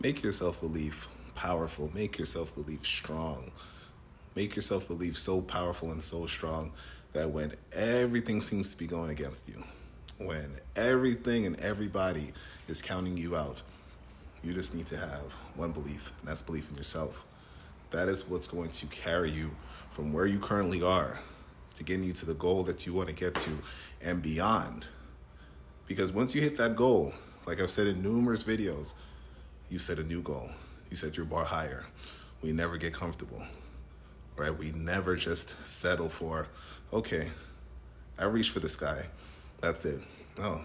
Make your self belief powerful. Make your self belief strong. Make your self belief so powerful and so strong that when everything seems to be going against you, when everything and everybody is counting you out, you just need to have one belief, and that's belief in yourself. That is what's going to carry you from where you currently are to getting you to the goal that you want to get to and beyond. Because once you hit that goal, like I've said in numerous videos, you set a new goal. You set your bar higher. We never get comfortable, right? We never just settle for, okay, I reached for the sky. That's it. No,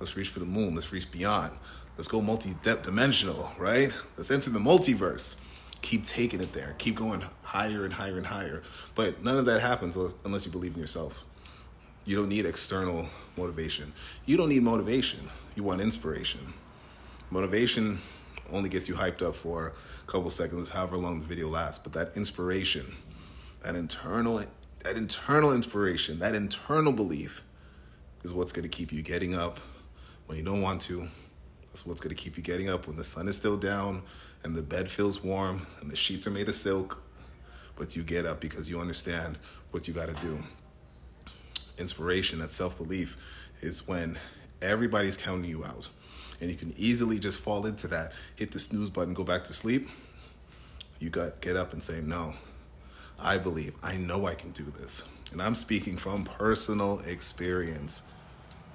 let's reach for the moon. Let's reach beyond. Let's go multi dimensional, right? Let's enter the multiverse. Keep taking it there. Keep going higher and higher and higher. But none of that happens unless you believe in yourself. You don't need external motivation. You don't need motivation. You want inspiration. Motivation only gets you hyped up for a couple seconds, however long the video lasts. But that inspiration, that internal, that internal inspiration, that internal belief is what's going to keep you getting up when you don't want to. That's what's going to keep you getting up when the sun is still down and the bed feels warm and the sheets are made of silk. But you get up because you understand what you got to do. Inspiration, that self belief, is when everybody's counting you out and you can easily just fall into that, hit the snooze button, go back to sleep. You got get up and say, "No. I believe. I know I can do this." And I'm speaking from personal experience.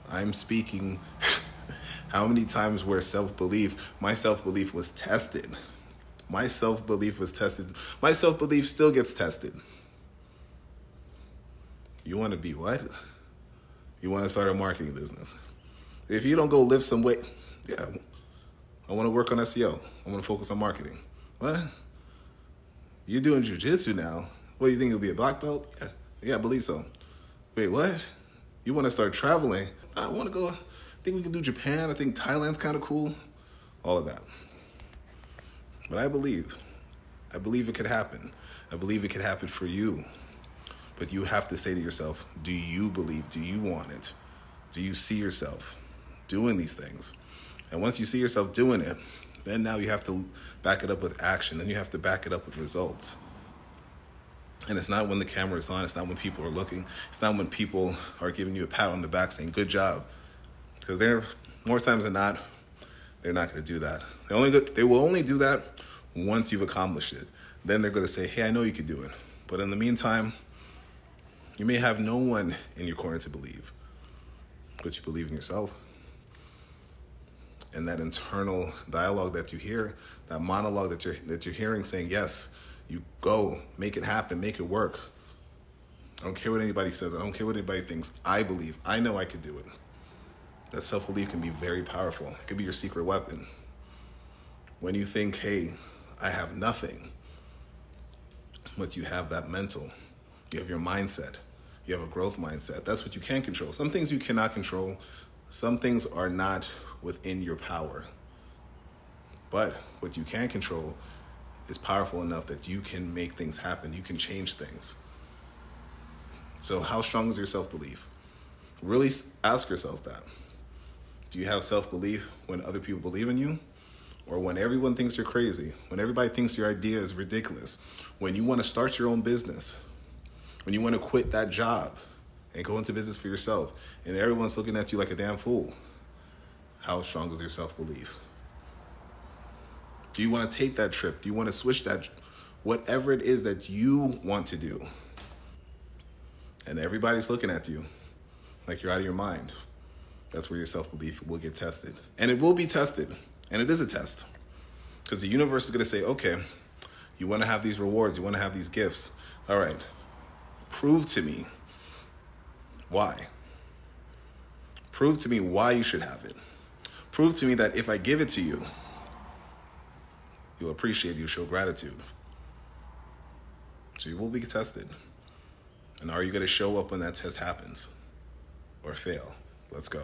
I'm speaking how many times where self-belief, my self-belief was tested. My self-belief was tested. My self-belief still gets tested. You want to be what? You want to start a marketing business. If you don't go lift some weight, yeah, I want to work on SEO. I want to focus on marketing. What? You're doing jujitsu now. What, do you think you'll be a black belt? Yeah, yeah, I believe so. Wait, what? You want to start traveling? I want to go. I think we can do Japan. I think Thailand's kind of cool. All of that. But I believe. I believe it could happen. I believe it could happen for you. But you have to say to yourself, do you believe? Do you want it? Do you see yourself doing these things? And once you see yourself doing it, then now you have to back it up with action. Then you have to back it up with results. And it's not when the camera is on, it's not when people are looking, it's not when people are giving you a pat on the back saying, good job. Because they're, more times than not, they're not going to do that. They, only, they will only do that once you've accomplished it. Then they're going to say, hey, I know you could do it. But in the meantime, you may have no one in your corner to believe, but you believe in yourself and that internal dialogue that you hear, that monologue that you're that you're hearing saying, yes, you go, make it happen, make it work. I don't care what anybody says, I don't care what anybody thinks. I believe, I know I could do it. That self-belief can be very powerful. It could be your secret weapon. When you think, hey, I have nothing, but you have that mental, you have your mindset, you have a growth mindset. That's what you can control. Some things you cannot control. Some things are not within your power. But what you can control is powerful enough that you can make things happen. You can change things. So, how strong is your self belief? Really ask yourself that. Do you have self belief when other people believe in you? Or when everyone thinks you're crazy? When everybody thinks your idea is ridiculous? When you want to start your own business? When you want to quit that job? and go into business for yourself, and everyone's looking at you like a damn fool, how strong is your self belief? Do you want to take that trip? Do you want to switch that? Whatever it is that you want to do. And everybody's looking at you like you're out of your mind. That's where your self belief will get tested. And it will be tested. And it is a test. Because the universe is going to say, okay, you want to have these rewards, you want to have these gifts. All right, prove to me why? Prove to me why you should have it. Prove to me that if I give it to you, you'll appreciate, you'll show gratitude. So you will be tested. And are you going to show up when that test happens or fail? Let's go.